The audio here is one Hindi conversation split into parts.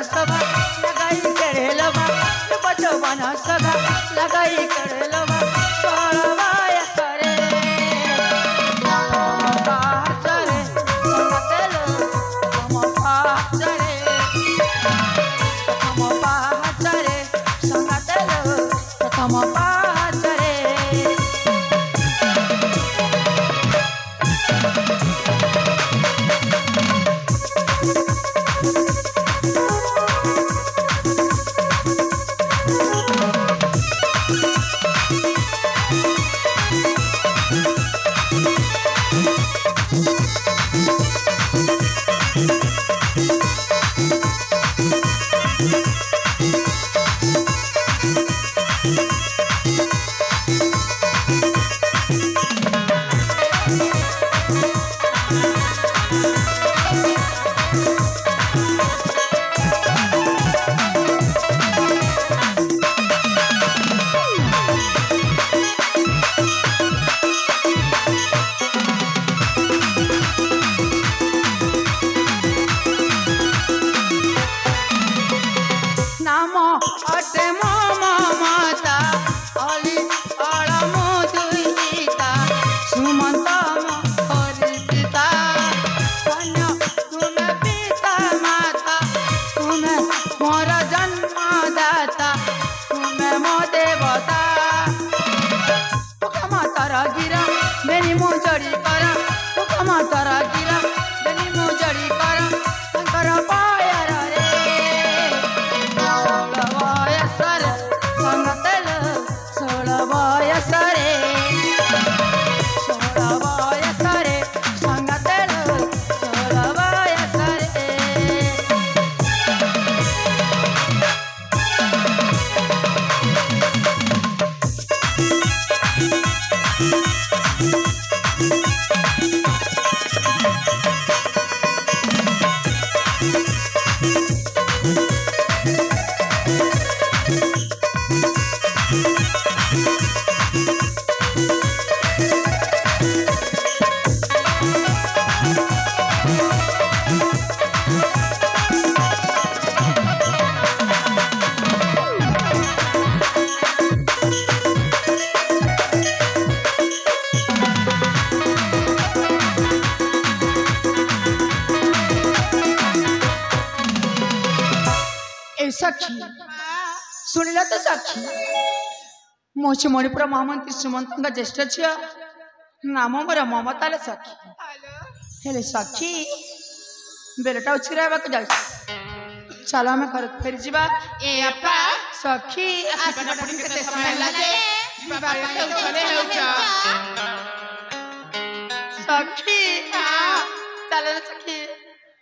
बनस लगाई चढ़ेलवा बचो बनस लगाई कर मिळत साक्षी मोशी मणिपुर महामंत्री श्रीमंत ज्येष्ठ झिया నామంబర మమతాల సాక్షి హలో సాక్షి బెలటా వచ్చి రావాకు ଯାଉଛି ଚାଲ ଆମେ ଘର ଫେରି ଯିବା ଏ ବାପା ସଖୀ ଆସିବା ପୁଣି କେତେ ସମୟ ଲାଗେ ବାପା କେଉଁଠାରେ ହେଉଛ ସଖୀ ଚାଲ ସଖୀ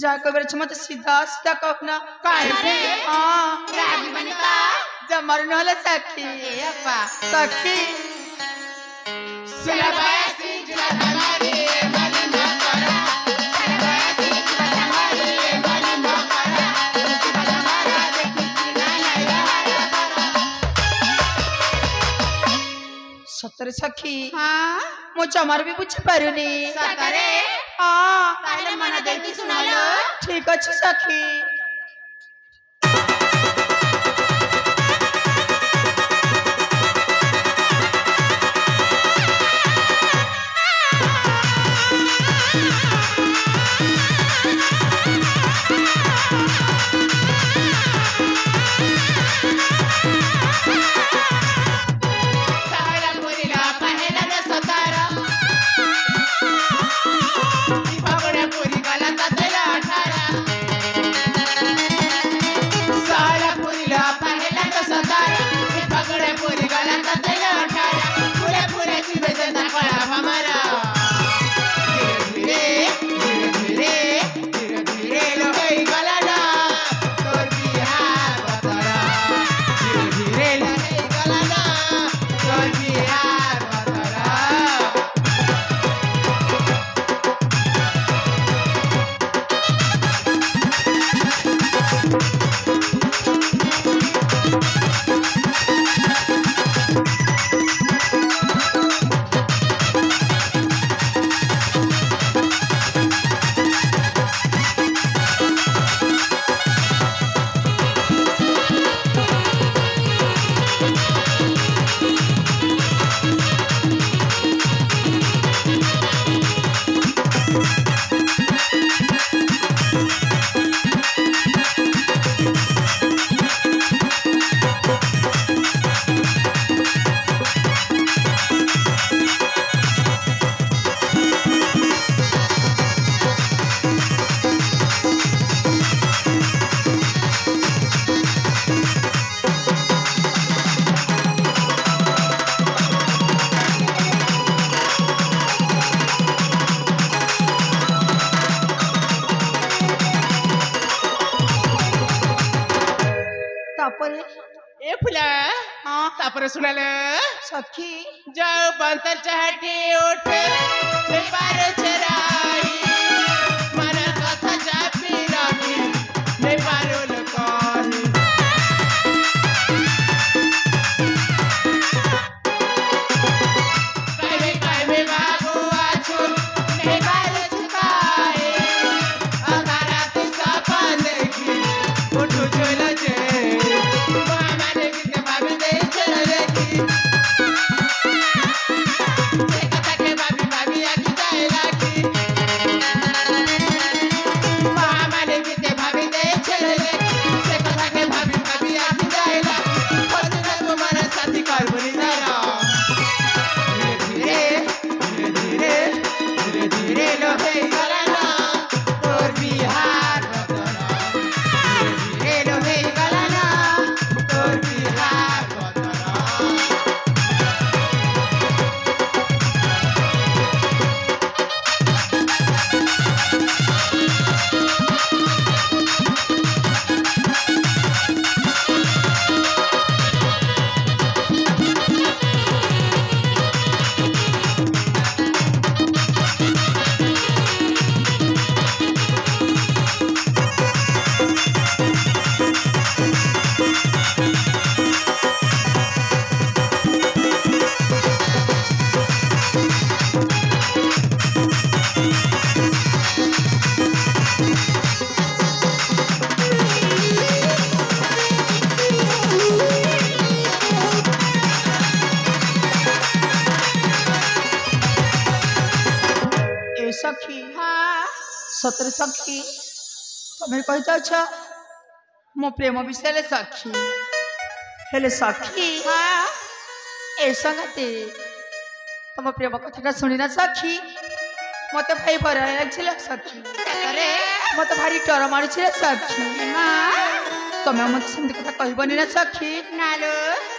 जाकर बर क्षमत अच्छा सीधा सीधा का अपना काहे हां रागी बनका जमर न होला सखी अप्पा सखी सुलभासी जुलभला रे मन न सखी हाँ मुझ चमर भी पूछ पारूनी सतरे हाँ। पहले मन देखी सुना ठीक अच्छी सखी ए फुला हाँ तापर सुनल सखी जाओ बंतर चहटी उठ बार चराई मन का ସତରେ ସାକ୍ଷୀ ତମେ କହିଯାଉଛ ମୋ ପ୍ରେମ ବିଷୟରେ ସାକ୍ଷୀ ହେଲେ ସାକ୍ଷୀ ଏ ସଙ୍ଗତି ତମ ପ୍ରେମ କଥାଟା ଶୁଣିନା ସାକ୍ଷୀ ମତେ ଭାଇ ଭଲ ଲାଗିଥିଲା ସାକ୍ଷୀ ମତେ ଭାରି ଡର ମାରୁଛି ସାକ୍ଷୀ ତମେ ମତେ ସେମିତି କଥା କହିବନି ନା ସାକ୍ଷୀ ନାଲୋ